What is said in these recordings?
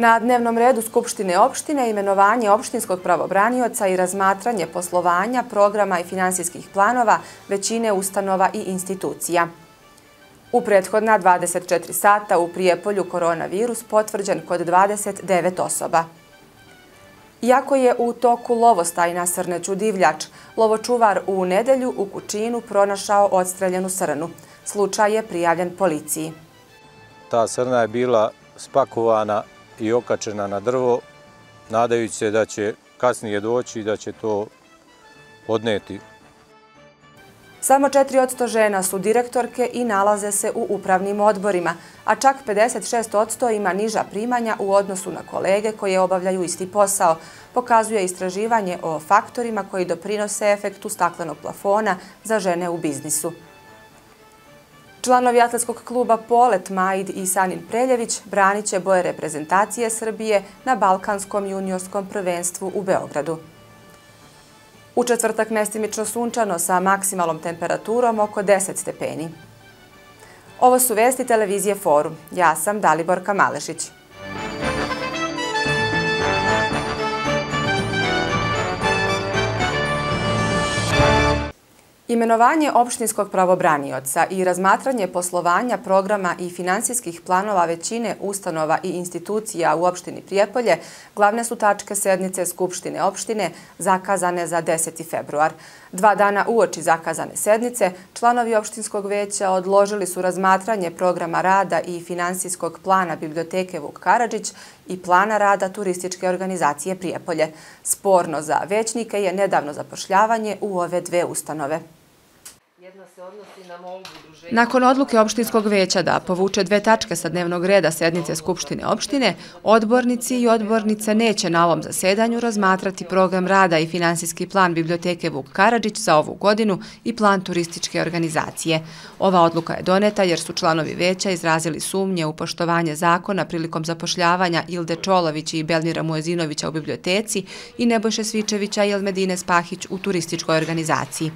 Na dnevnom redu Skupštine opštine imenovanje opštinskog pravobranioca i razmatranje poslovanja, programa i finansijskih planova većine ustanova i institucija. U prethodna 24 sata u Prijepolju koronavirus potvrđen kod 29 osoba. Iako je u toku lovostajna Srneću divljač, lovočuvar u nedelju u Kučinu pronašao odstreljenu srnu. Slučaj je prijavljen policiji. Ta srna je bila spakovana i okačena na drvo, nadajući se da će kasnije doći i da će to odneti. Samo 4% žena su direktorke i nalaze se u upravnim odborima, a čak 56% ima niža primanja u odnosu na kolege koje obavljaju isti posao, pokazuje istraživanje o faktorima koji doprinose efektu staklenog plafona za žene u biznisu. Članovi atletskog kluba Polet, Majd i Sanin Preljević branit će boje reprezentacije Srbije na Balkanskom juniorskom prvenstvu u Beogradu. U četvrtak mestimično sunčano sa maksimalnom temperaturom oko 10 stepeni. Ovo su vesti televizije Forum. Ja sam Daliborka Malešić. Imenovanje opštinskog pravobranioca i razmatranje poslovanja programa i finansijskih planova većine ustanova i institucija u opštini Prijepolje glavne su tačke sednice Skupštine opštine zakazane za 10. februar. Dva dana uoči zakazane sednice, članovi opštinskog veća odložili su razmatranje programa rada i finansijskog plana Biblioteke Vuk Karadžić i plana rada turističke organizacije Prijepolje. Sporno za većnike je nedavno zapošljavanje u ove dve ustanove. Nakon odluke opštinskog veća da povuče dve tačke sa dnevnog reda sednice Skupštine opštine, odbornici i odbornice neće na ovom zasedanju razmatrati program rada i finansijski plan Biblioteke Vuk Karadžić za ovu godinu i plan turističke organizacije. Ova odluka je doneta jer su članovi veća izrazili sumnje u poštovanje zakona prilikom zapošljavanja Ilde Čolović i Belnira Muezinovića u biblioteci i Nebojše Svičevića i Elmedine Spahić u turističkoj organizaciji.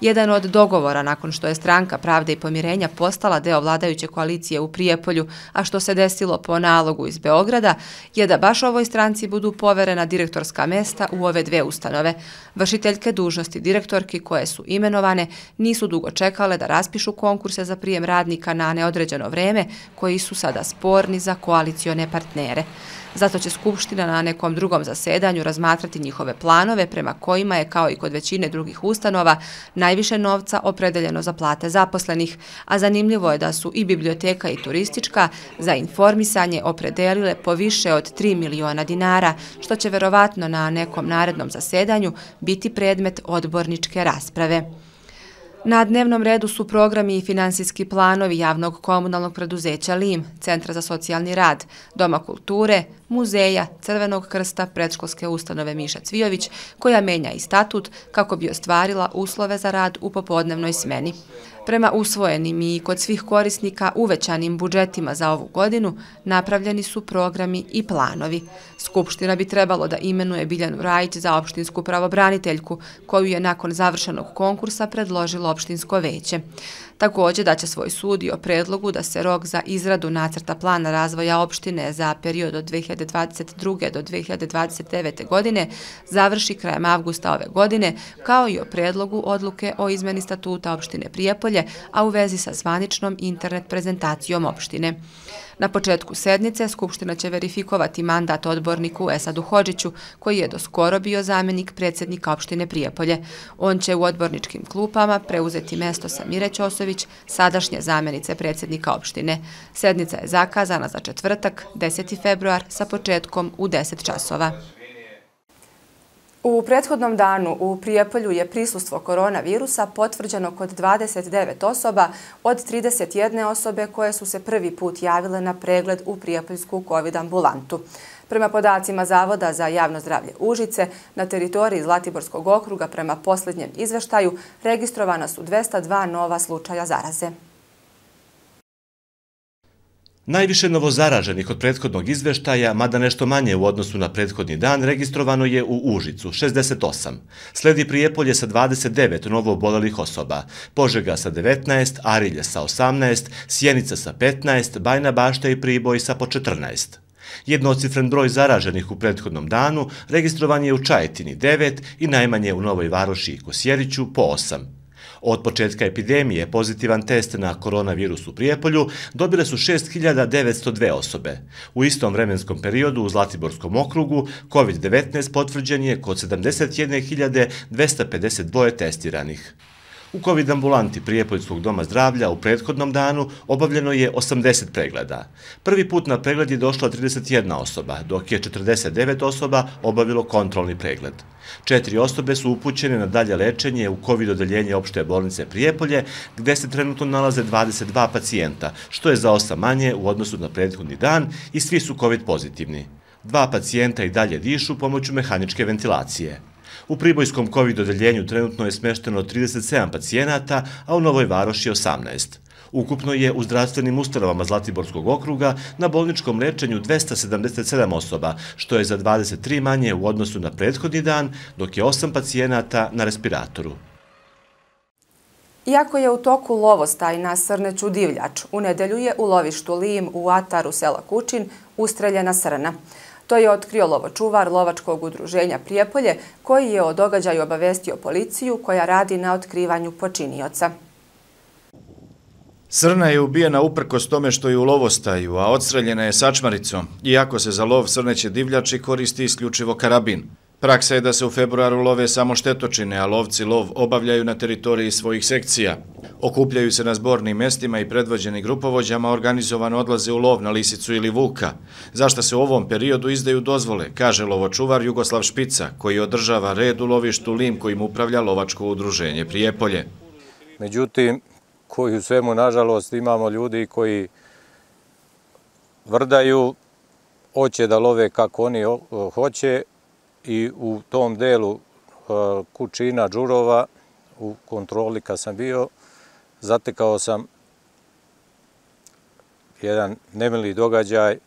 Jedan od dogovora nakon što je stranka Pravde i pomirenja postala deo vladajuće koalicije u Prijepolju, a što se desilo po nalogu iz Beograda, je da baš ovoj stranci budu poverena direktorska mesta u ove dve ustanove. Vršiteljke dužnosti direktorki koje su imenovane nisu dugo čekale da raspišu konkurse za prijem radnika na neodređeno vreme koji su sada sporni za koalicione partnere. Zato će Skupština na nekom drugom zasedanju razmatrati njihove planove prema kojima je, kao i kod većine drugih ustanova, najviše novca opredeljeno za plate zaposlenih, a zanimljivo je da su i biblioteka i turistička za informisanje opredelile po više od 3 miliona dinara, što će verovatno na nekom narednom zasedanju biti predmet odborničke rasprave. Na dnevnom redu su programi i finansijski planovi javnog komunalnog preduzeća LIM, Centra za socijalni rad, Doma kulture, muzeja, Crvenog krsta, predškolske ustanove Miša Cvijović, koja menja i statut kako bi ostvarila uslove za rad u popodnevnoj smeni. Prema usvojenim i kod svih korisnika uvećanim budžetima za ovu godinu napravljeni su programi i planovi. Skupština bi trebalo da imenuje Biljanu Rajić za opštinsku pravobraniteljku, koju je nakon završenog konkursa predložilo opštinsko veće. Također da će svoj sud i o predlogu da se rok za izradu nacrta plana razvoja opštine za period od 2022. do 2029. godine završi krajem avgusta ove godine, kao i o predlogu odluke o izmeni statuta opštine Prijepolje, a u vezi sa zvaničnom internet prezentacijom opštine. Na početku sednice Skupština će verifikovati mandat odborniku Esadu Hođiću, koji je do skoro bio zamjenik predsjednika opštine Prijepolje. On će u odborničkim klupama preuzeti mesto Samire Ćosović, sadašnje zamjenice predsjednika opštine. Sednica je zakazana za četvrtak, 10. februar, sa početkom u 10 časova. U prethodnom danu u Prijepolju je prisustvo koronavirusa potvrđeno kod 29 osoba od 31 osobe koje su se prvi put javile na pregled u Prijepoljsku COVID-ambulantu. Prema podacima Zavoda za javno zdravlje Užice, na teritoriji Zlatiborskog okruga prema posljednjem izveštaju registrovana su 202 nova slučaja zaraze. Najviše novozaraženih od prethodnog izveštaja, mada nešto manje u odnosu na prethodni dan, registrovano je u Užicu, 68. Sledi Prijepolje sa 29 novo obolelih osoba, Požega sa 19, Arilje sa 18, Sjenica sa 15, Bajna Bašta i Priboj sa po 14. Jednocifren broj zaraženih u prethodnom danu registrovan je u Čajetini 9 i najmanje u Novoj Varoši i Kosjeriću po 8. Od početka epidemije pozitivan test na koronavirus u Prijepolju dobile su 6902 osobe. U istom vremenskom periodu u Zlatiborskom okrugu COVID-19 potvrđen je kod 71.252 testiranih. U COVID ambulanti Prijepoljskog doma zdravlja u prethodnom danu obavljeno je 80 pregleda. Prvi put na pregled je došla 31 osoba, dok je 49 osoba obavilo kontrolni pregled. Četiri osobe su upućene na dalje lečenje u COVID odeljenje opšte bolnice Prijepolje, gde se trenutno nalaze 22 pacijenta, što je za osa manje u odnosu na prethodni dan i svi su COVID pozitivni. Dva pacijenta i dalje dišu pomoću mehaničke ventilacije. U Pribojskom COVID-odeljenju trenutno je smešteno 37 pacijenata, a u Novoj Varoši 18. Ukupno je u zdravstvenim ustanovama Zlatiborskog okruga na bolničkom lečenju 277 osoba, što je za 23 manje u odnosu na prethodni dan, dok je 8 pacijenata na respiratoru. Iako je u toku lovostaj na Srneću divljač, u nedelju je u lovištu Lim u Ataru sela Kučin ustreljena srna. To je otkrio lovočuvar Lovačkog udruženja Prijepolje, koji je o događaju obavestio policiju koja radi na otkrivanju počinioca. Srna je ubijena uprkos tome što je u lovostaju, a odstreljena je sačmaricom, iako se za lov srneće divljači koristi isključivo karabin. Praksa je da se u februaru love samo štetočine, a lovci lov obavljaju na teritoriji svojih sekcija. Okupljaju se na zbornim mestima i predvođeni grupovođama organizovano odlaze u lov na lisicu ili vuka. Zašto se u ovom periodu izdaju dozvole, kaže lovočuvar Jugoslav Špica, koji održava red u lovištu Lim kojim upravlja lovačko udruženje Prijepolje. Međutim, koji u svemu, nažalost, imamo ljudi koji vrdaju, hoće da love kako oni hoće, i u tom delu Kučina, kućina u kontroli kad sam bio, zatekao sam jedan nemili događaj.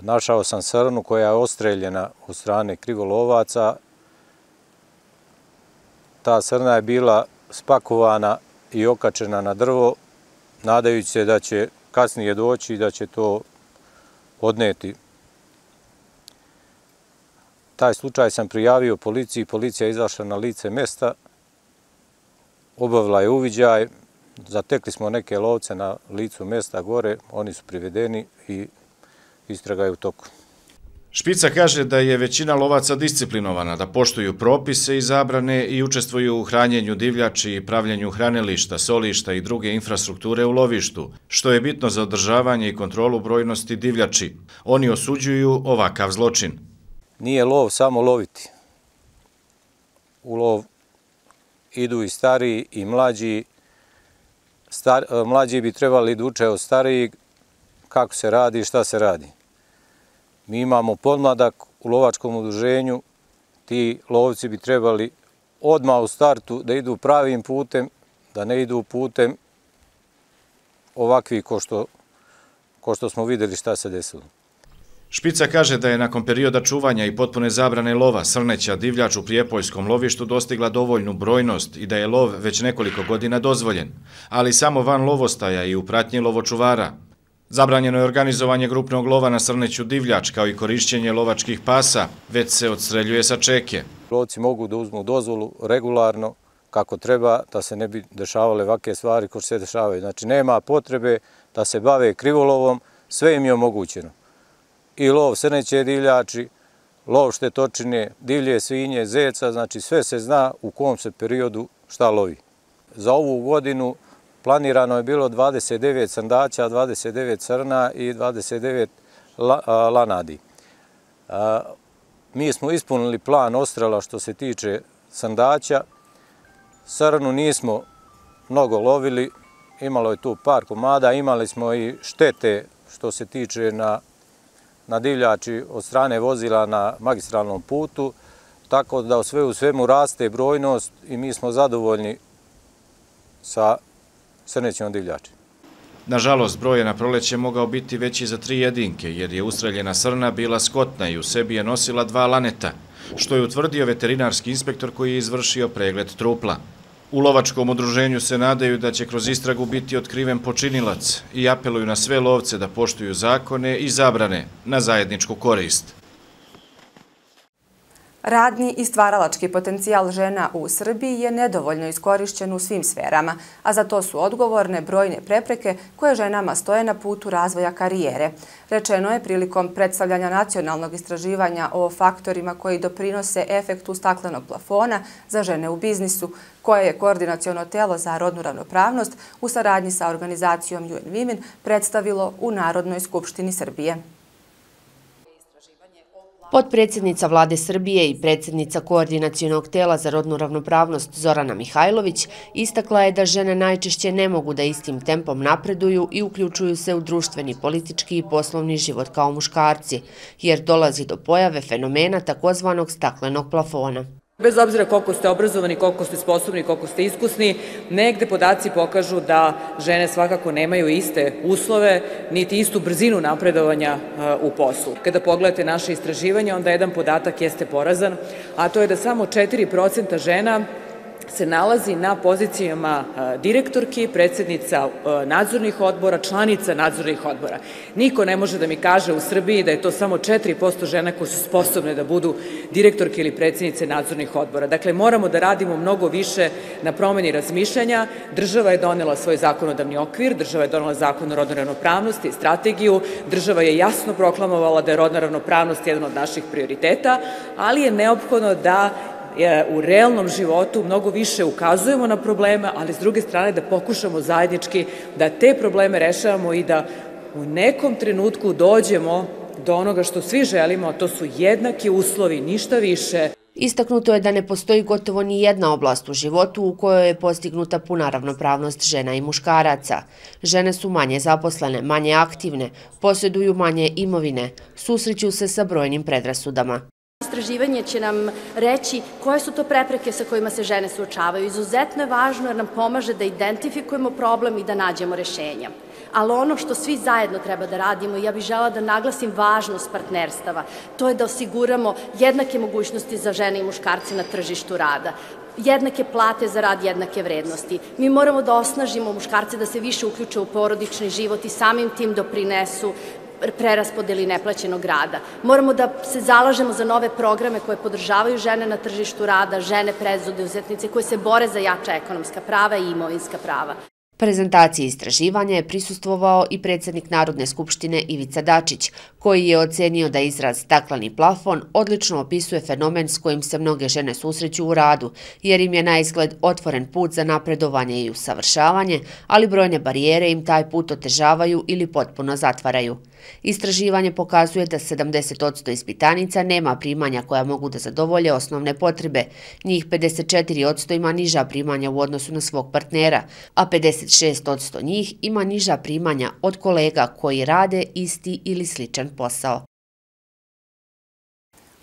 Našao sam srnu koja je ostreljena u strane krivolovaca. Ta srna je bila spakovana i okačena na drvo, nadajući se da će kasnije doći i da će to odneti Taj slučaj sam prijavio policiji, policija je izašla na lice mesta, obavila je uviđaj, zatekli smo neke lovce na licu mesta gore, oni su privedeni i istraga je u toku. Špica kaže da je većina lovaca disciplinovana, da poštuju propise i zabrane i učestvuju u hranjenju divljači i pravljenju hranilišta, solišta i druge infrastrukture u lovištu, što je bitno za održavanje i kontrolu brojnosti divljači. Oni osuđuju ovakav zločin nije lov samo loviti. U lov idu i stariji i mlađi. Star, e, mlađi bi trebali da uče od starijih kako se radi i šta se radi. Mi imamo podmladak u lovačkom udruženju. Ti lovci bi trebali odmah u startu da idu pravim putem, da ne idu putem ovakvi ko što, ko što smo videli šta se desilo. Špica kaže da je nakon perioda čuvanja i potpune zabrane lova srneća divljač u Prijepoljskom lovištu dostigla dovoljnu brojnost i da je lov već nekoliko godina dozvoljen, ali samo van lovostaja i u pratnji lovočuvara. Zabranjeno je organizovanje grupnog lova na srneću divljač kao i korišćenje lovačkih pasa, već se odstreljuje sa čeke. Lovci mogu da uzmu dozvolu regularno kako treba da se ne bi dešavale vake stvari koje se dešavaju. Znači nema potrebe da se bave krivolovom, sve im je omogućeno i lov srneće divljači, lov štetočine, divlje svinje, zeca, znači sve se zna u kom se periodu šta lovi. Za ovu godinu planirano je bilo 29 srndaća, 29 crna i 29 lanadi. Mi smo ispunili plan ostrela što se tiče srndaća. Srnu nismo mnogo lovili, imalo je tu par komada, imali smo i štete što se tiče na na divljači od strane vozila na magistralnom putu, tako da sve u svemu raste brojnost i mi smo zadovoljni sa srnećom divljači. Nažalost, broje na proleće mogao biti veći za tri jedinke, jer je ustreljena srna bila skotna i u sebi je nosila dva laneta, što je utvrdio veterinarski inspektor koji je izvršio pregled trupla. U lovačkom udruženju se nadaju da će kroz istragu biti otkriven počinilac i apeluju na sve lovce da poštuju zakone i zabrane na zajedničku korist. Radni i stvaralački potencijal žena u Srbiji je nedovoljno iskorišćen u svim sferama, a za to su odgovorne brojne prepreke koje ženama stoje na putu razvoja karijere. Rečeno je prilikom predstavljanja nacionalnog istraživanja o faktorima koji doprinose efektu staklenog plafona za žene u biznisu, koje je koordinacijono telo za rodnu ravnopravnost u saradnji sa organizacijom UN Women predstavilo u Narodnoj skupštini Srbije. Podpredsjednica vlade Srbije i predsjednica koordinacijonog tela za rodnu ravnopravnost Zorana Mihajlović istakla je da žene najčešće ne mogu da istim tempom napreduju i uključuju se u društveni, politički i poslovni život kao muškarci, jer dolazi do pojave fenomena takozvanog staklenog plafona. Bez obzira koliko ste obrazovani, koliko ste sposobni, koliko ste iskusni, negde podaci pokažu da žene svakako nemaju iste uslove, niti istu brzinu napredovanja eh, u poslu. Kada pogledate naše istraživanje, onda jedan podatak jeste porazan, a to je da samo 4% žena se nalazi na pozicijama direktorki, predsjednica nadzornih odbora, članica nadzornih odbora. Niko ne može da mi kaže u Srbiji da je to samo 4% žena koje su sposobne da budu direktorke ili predsjednice nadzornih odbora. Dakle, moramo da radimo mnogo više na promeni razmišljanja. Država je donela svoj zakonodavni okvir, država je donela zakon o rodnoj ravnopravnosti i strategiju, država je jasno proklamovala da je rodna ravnopravnost jedan od naših prioriteta, ali je neophodno da u realnom životu mnogo više ukazujemo na probleme, ali s druge strane da pokušamo zajednički da te probleme rešavamo i da u nekom trenutku dođemo do onoga što svi želimo, a to su jednaki uslovi, ništa više. Istaknuto je da ne postoji gotovo ni jedna oblast u životu u kojoj je postignuta puna ravnopravnost žena i muškaraca. Žene su manje zaposlene, manje aktivne, posjeduju manje imovine, susreću se sa brojnim predrasudama. Istraživanje će nam reći koje su to prepreke sa kojima se žene suočavaju. Izuzetno je važno jer nam pomaže da identifikujemo problem i da nađemo rešenja. Ali ono što svi zajedno treba da radimo, ja bih žela da naglasim važnost partnerstava, to je da osiguramo jednake mogućnosti za žene i muškarce na tržištu rada jednake plate za rad jednake vrednosti. Mi moramo da osnažimo muškarce da se više uključe u porodični život i samim tim doprinesu preraspodeli neplaćenog rada. Moramo da se zalažemo za nove programe koje podržavaju žene na tržištu rada, žene prezode uzetnice koje se bore za jača ekonomska prava i imovinska prava. Prezentaciji istraživanja je prisustvovao i predsjednik Narodne skupštine Ivica Dačić, koji je ocenio da izraz staklani plafon odlično opisuje fenomen s kojim se mnoge žene susreću u radu, jer im je na izgled otvoren put za napredovanje i usavršavanje, ali brojne barijere im taj put otežavaju ili potpuno zatvaraju. Istraživanje pokazuje da 70% ispitanica nema primanja koja mogu da zadovolje osnovne potrebe. Njih 54% ima niža primanja u odnosu na svog partnera, a 56% njih ima niža primanja od kolega koji rade isti ili sličan posao.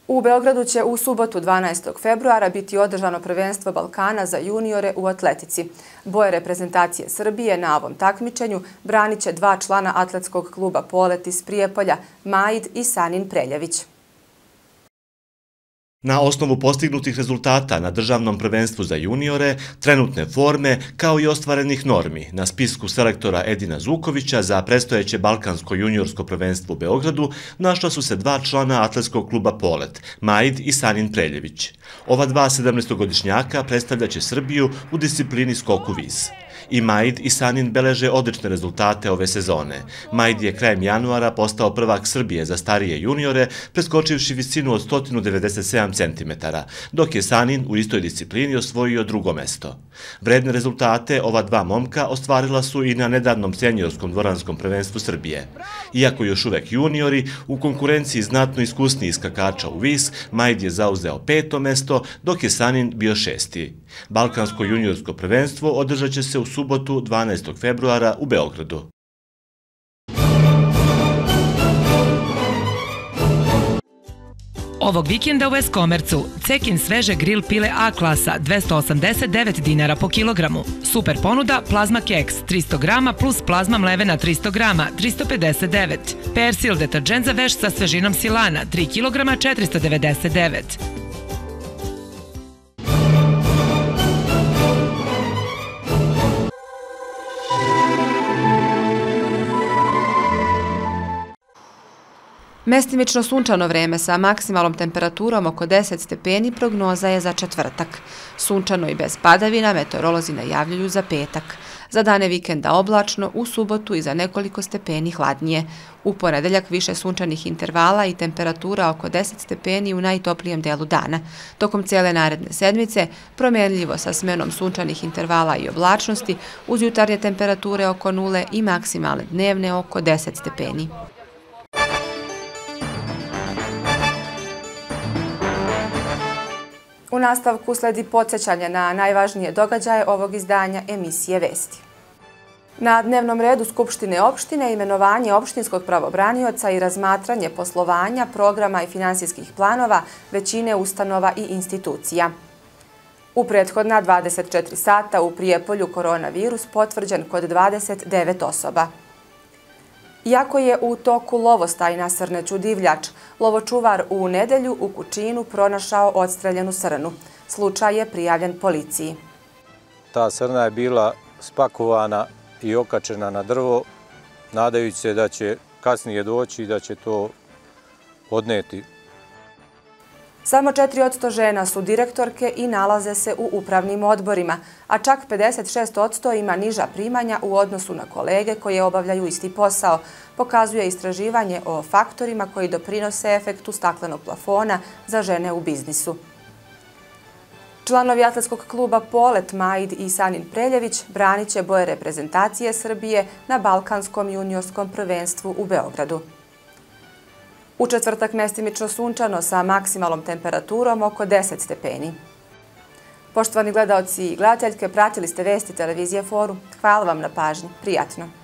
U Beogradu će u subotu 12. februara biti održano prvenstvo Balkana za juniore u atletici. Boje reprezentacije Srbije na ovom takmičenju branit će dva člana atletskog kluba Polet iz Prijepolja, Majid i Sanin Preljević. Na osnovu postignutih rezultata na državnom prvenstvu za juniore, trenutne forme kao i ostvarenih normi na spisku selektora Edina Zukovića za prestojeće Balkansko juniorsko prvenstvo u Beogradu našla su se dva člana atletskog kluba Polet, Majd i Sanin Preljević. Ova dva 17-godišnjaka predstavljaće Srbiju u disciplini skoku vis. I Majd i Sanin beleže odlične rezultate ove sezone. Majd je krajem januara postao prvak Srbije za starije juniore, preskočivši visinu od 197 cm, dok je Sanin u istoj disciplini osvojio drugo mesto. Vredne rezultate ova dva momka ostvarila su i na nedavnom seniorskom dvoranskom prvenstvu Srbije. Iako još uvek juniori, u konkurenciji znatno iskusniji skakača u vis, Majd je zauzeo peto mesto, dok je Sanin bio šesti. Balkansko juniorsko prvenstvo održat će se u subotu 12. februara u Beogradu. Ovog vikenda u Eskomercu Cekin sveže grill pile A klasa 289 dinara po kilogramu. Super ponuda plazma keks 300 grama plus plazma mlevena 300 grama 359. Persil deterđen za veš sa svežinom silana 3 kg 499. Mestimično sunčano vreme sa maksimalnom temperaturom oko 10 stepeni prognoza je za četvrtak. Sunčano i bez padavina meteorolozi najavljuju za petak. Za dane vikenda oblačno, u subotu i za nekoliko stepeni hladnije. U ponedeljak više sunčanih intervala i temperatura oko 10 stepeni u najtoplijem delu dana. Tokom cijele naredne sedmice, promjenljivo sa smenom sunčanih intervala i oblačnosti, uz jutarnje temperature oko nule i maksimalne dnevne oko 10 stepeni. Nastavku sledi podsjećanje na najvažnije događaje ovog izdanja emisije Vesti. Na dnevnom redu Skupštine opštine imenovanje opštinskog pravobranioca i razmatranje poslovanja, programa i finansijskih planova većine ustanova i institucija. U prethodna 24 sata u Prijepolju koronavirus potvrđen kod 29 osoba. Iako je u toku lovostajna Srneću divljač, lovočuvar u nedelju u Kučinu pronašao odstreljenu srnu. Slučaj je prijavljen policiji. Ta srna je bila spakovana i okačena na drvo, nadajući se da će kasnije doći i da će to odneti. Samo 4% žena su direktorke i nalaze se u upravnim odborima, a čak 56% ima niža primanja u odnosu na kolege koje obavljaju isti posao, pokazuje istraživanje o faktorima koji doprinose efektu staklenog plafona za žene u biznisu. Članovi atletskog kluba Polet, Majd i Sanin Preljević branit će boje reprezentacije Srbije na Balkanskom juniorskom prvenstvu u Beogradu. U četvrtak mestimično sunčano sa maksimalnom temperaturom oko 10 stepeni. Poštovani gledalci i gledateljke, pratili ste vesti televizije Foru. Hvala vam na pažnji. Prijatno.